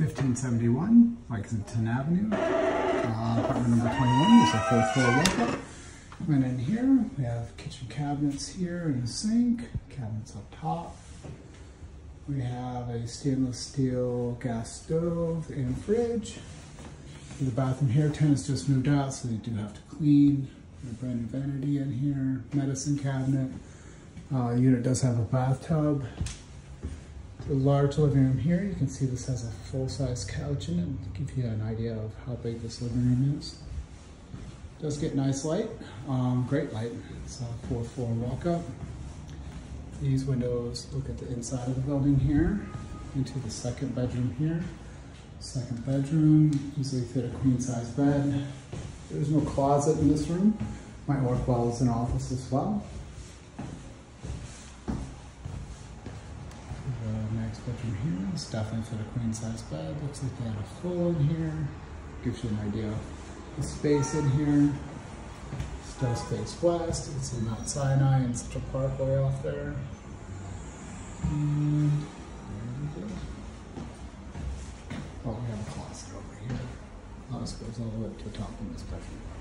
1571 Lexington Avenue, uh, apartment number 21. This is a fourth floor walk-up. Went in here, we have kitchen cabinets here and a sink, cabinets up top. We have a stainless steel gas stove and fridge. The bathroom here, tenants just moved out, so they do have to clean. A brand new vanity in here, medicine cabinet. Uh, unit does have a bathtub. The large living room here, you can see this has a full-size couch in it, give you an idea of how big this living room is. Does get nice light, um, great light. It's a 4-4 walk-up. These windows look at the inside of the building here, into the second bedroom here. Second bedroom, easily fit a queen-size bed. There's no closet in this room. Might work well as an office as well. The bedroom here, it's definitely fit a queen size bed. Looks like they had a full in here. Gives you an idea of the space in here. Still space west. You can see Mount Sinai and Central Park way off there. And there we go. Oh, we have a closet over here. Closet goes all the way up to the top of this bedroom.